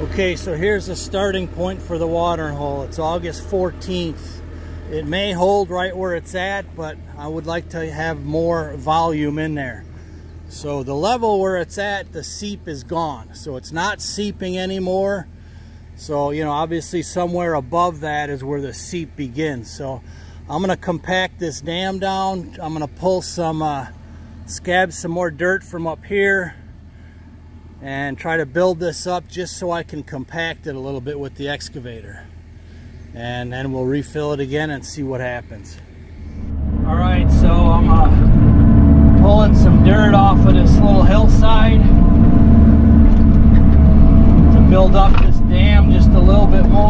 Okay, so here's the starting point for the watering hole. It's August 14th. It may hold right where it's at, but I would like to have more volume in there. So the level where it's at, the seep is gone. So it's not seeping anymore. So, you know, obviously somewhere above that is where the seep begins. So I'm gonna compact this dam down. I'm gonna pull some, uh, scab some more dirt from up here and try to build this up just so I can compact it a little bit with the excavator. And then we'll refill it again and see what happens. All right, so I'm uh, pulling some dirt off of this little hillside to build up this dam just a little bit more.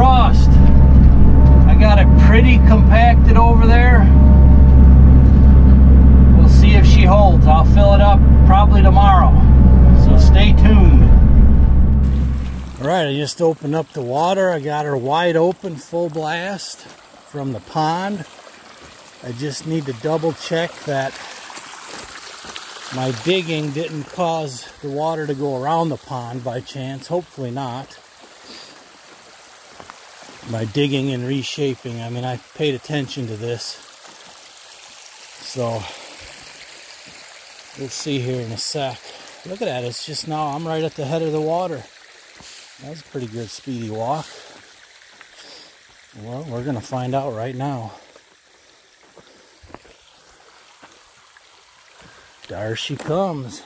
Crossed. I got it pretty compacted over there. We'll see if she holds. I'll fill it up probably tomorrow, so stay tuned. All right, I just opened up the water. I got her wide open, full blast from the pond. I just need to double check that my digging didn't cause the water to go around the pond by chance. Hopefully not. My digging and reshaping. I mean, I paid attention to this. So, we'll see here in a sec. Look at that. It's just now, I'm right at the head of the water. That was a pretty good speedy walk. Well, we're going to find out right now. There she comes.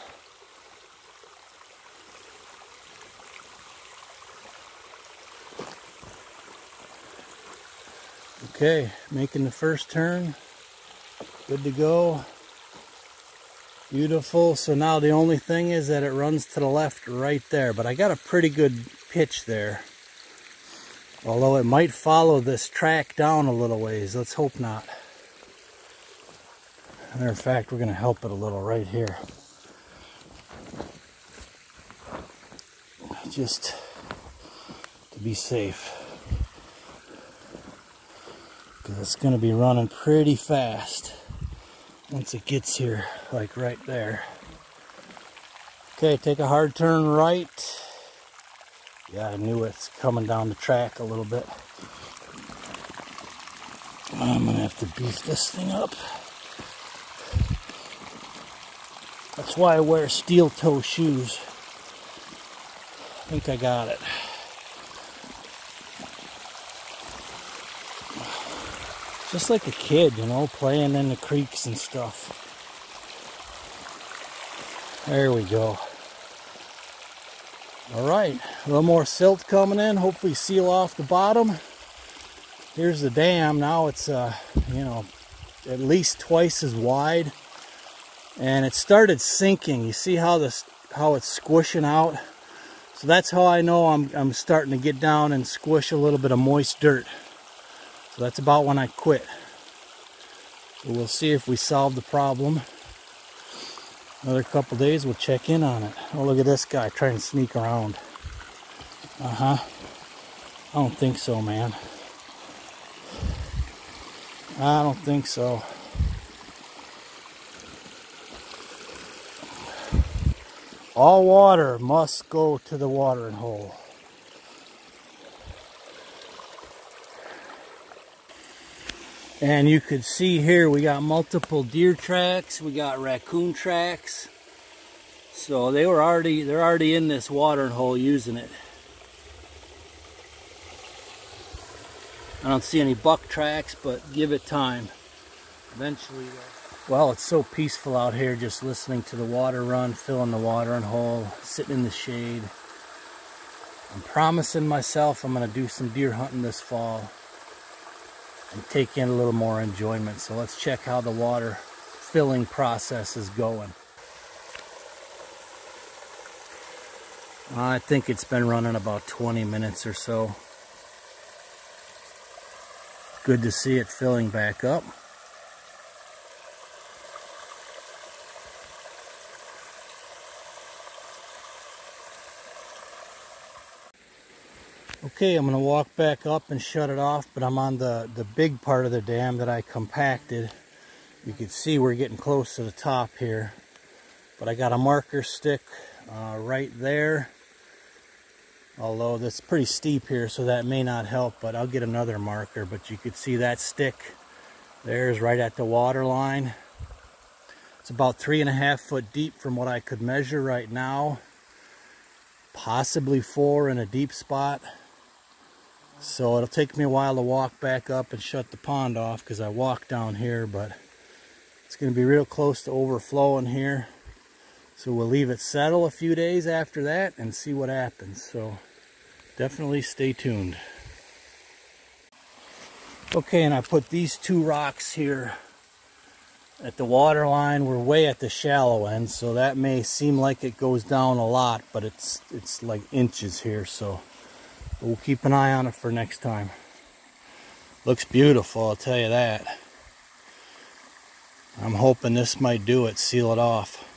Okay, making the first turn. Good to go. Beautiful. So now the only thing is that it runs to the left right there. But I got a pretty good pitch there. Although it might follow this track down a little ways. Let's hope not. Matter of fact, we're going to help it a little right here. Just to be safe. Because it's going to be running pretty fast once it gets here, like right there. Okay, take a hard turn right. Yeah, I knew it's coming down the track a little bit. I'm going to have to beef this thing up. That's why I wear steel toe shoes. I think I got it. Just like a kid, you know, playing in the creeks and stuff. There we go. All right, a little more silt coming in. Hopefully seal off the bottom. Here's the dam. Now it's, uh, you know, at least twice as wide and it started sinking. You see how this how it's squishing out? So that's how I know I'm, I'm starting to get down and squish a little bit of moist dirt. So that's about when I quit. So we'll see if we solve the problem. Another couple days, we'll check in on it. Oh, look at this guy trying to sneak around. Uh-huh. I don't think so, man. I don't think so. All water must go to the watering hole. And you could see here we got multiple deer tracks, we got raccoon tracks. So they were already they're already in this watering hole using it. I don't see any buck tracks, but give it time. Eventually uh, well, it's so peaceful out here just listening to the water run, filling the watering hole, sitting in the shade. I'm promising myself I'm going to do some deer hunting this fall and take in a little more enjoyment. So let's check how the water filling process is going. I think it's been running about 20 minutes or so. Good to see it filling back up. Okay, I'm going to walk back up and shut it off, but I'm on the, the big part of the dam that I compacted. You can see we're getting close to the top here. But I got a marker stick uh, right there. Although that's pretty steep here, so that may not help, but I'll get another marker. But you can see that stick there's right at the water line. It's about three and a half foot deep from what I could measure right now. Possibly four in a deep spot. So it'll take me a while to walk back up and shut the pond off because I walk down here, but it's going to be real close to overflowing here. So we'll leave it settle a few days after that and see what happens. So definitely stay tuned. Okay, and I put these two rocks here at the water line. We're way at the shallow end, so that may seem like it goes down a lot, but it's it's like inches here, so we'll keep an eye on it for next time. Looks beautiful, I'll tell you that. I'm hoping this might do it, seal it off.